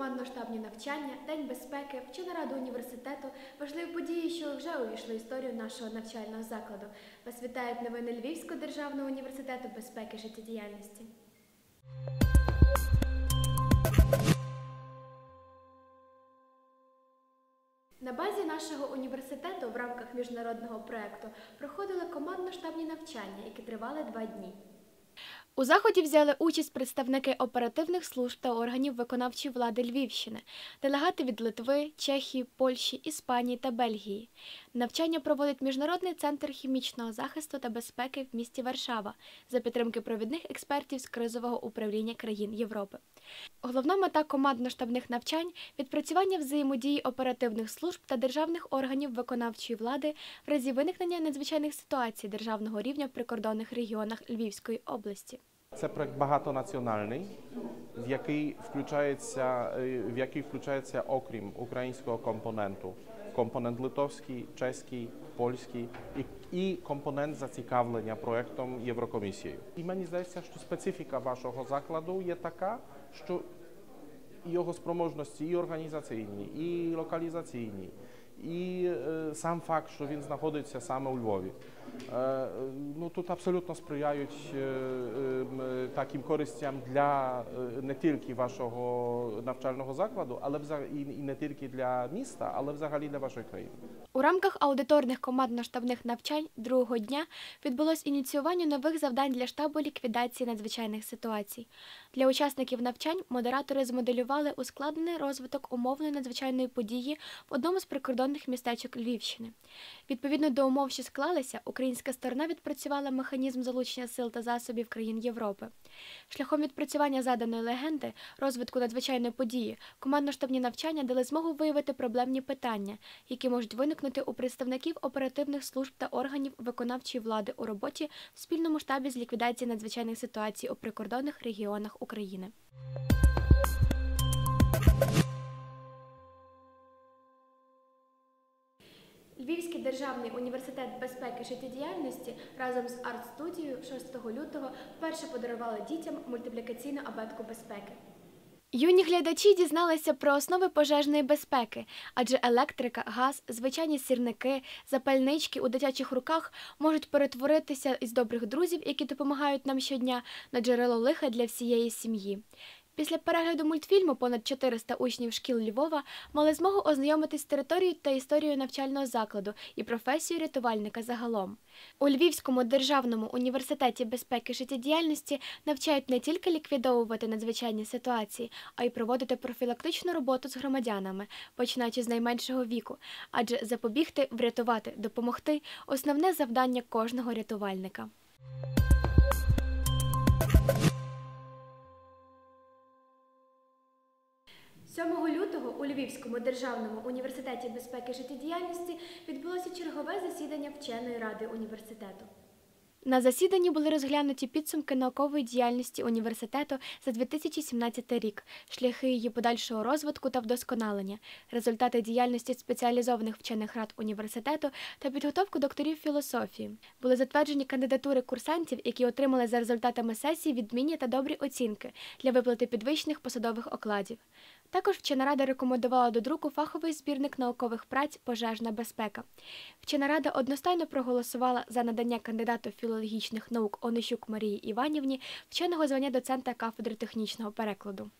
Командно-штабні навчання, День безпеки, вчена рада університету важливі події, що вже увійшли в історію нашого навчального закладу. Вас вітають новини Львівського державного університету безпеки життєдіяльності. На базі нашого університету в рамках міжнародного проекту проходили командно-штабні навчання, які тривали два дні. У заході взяли участь представники оперативних служб та органів виконавчої влади Львівщини, делегати від Литви, Чехії, Польщі, Іспанії та Бельгії. Навчання проводить Міжнародний центр хімічного захисту та безпеки в місті Варшава за підтримки провідних експертів з кризового управління країн Європи. Головна мета командно-штабних навчань відпрацювання взаємодії оперативних служб та державних органів виконавчої влади в разі виникнення надзвичайних ситуацій державного рівня в прикордонних регіонах Львівської області. Це проект багатонаціональний, в який включається, е, в який включається окрім українського компоненту, компонент литовський, чеський, польський і, і компонент зацікавлення проектом Єврокомісією. І мені здається, що специфіка вашого закладу є така, що його спроможності і організаційні, і локалізаційні, і е, сам факт, що він знаходиться саме у Львові. Е, ну, тут абсолютно сприяють е, таким користям для не тільки вашого навчального закладу, але взаг- і, і не тільки для міста, але взагалі для вашої країни. У рамках аудиторних командно-штабних навчань другого дня відбулось ініціювання нових завдань для штабу ліквідації надзвичайних ситуацій. Для учасників навчань модератори змоделювали ускладнений розвиток умовної надзвичайної події в одному з прикордонних містечок Львівщини. Відповідно до умов, що склалися, українська сторона відпрацювала механізм залучення сил та засобів країн Європи. Шляхом відпрацювання заданої легенди, розвитку надзвичайної події, командно-штабні навчання дали змогу виявити проблемні питання, які можуть виникнути у представників оперативних служб та органів виконавчої влади у роботі в спільному штабі з ліквідації надзвичайних ситуацій у прикордонних регіонах України. Державний університет безпеки життєдіяльності разом з арт-студією 6 лютого вперше подарували дітям мультиплікаційну абетку безпеки. Юні глядачі дізналися про основи пожежної безпеки, адже електрика, газ, звичайні сірники, запальнички у дитячих руках можуть перетворитися із добрих друзів, які допомагають нам щодня, на джерело лиха для всієї сім'ї. Після перегляду мультфільму понад 400 учнів шкіл Львова мали змогу ознайомитись з територією та історією навчального закладу і професією рятувальника загалом. У Львівському державному університеті безпеки життєдіяльності навчають не тільки ліквідовувати надзвичайні ситуації, а й проводити профілактичну роботу з громадянами, починаючи з найменшого віку, адже запобігти, врятувати, допомогти основне завдання кожного рятувальника. 7 лютого у Львівському державному університеті безпеки життєдіяльності відбулося чергове засідання вченої ради університету. На засіданні були розглянуті підсумки наукової діяльності університету за 2017 рік, шляхи її подальшого розвитку та вдосконалення, результати діяльності спеціалізованих вчених рад університету та підготовку докторів філософії. Були затверджені кандидатури курсантів, які отримали за результатами сесії відмінні та добрі оцінки для виплати підвищених посадових окладів. Також вчена рада рекомендувала до друку фаховий збірник наукових праць Пожежна безпека. Вчена рада одностайно проголосувала за надання кандидату філологічних наук Онищук Марії Іванівні вченого звання доцента кафедри технічного перекладу.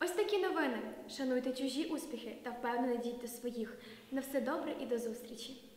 Ось такі новини. Шануйте чужі успіхи та впевнено дійте своїх. На все добре і до зустрічі!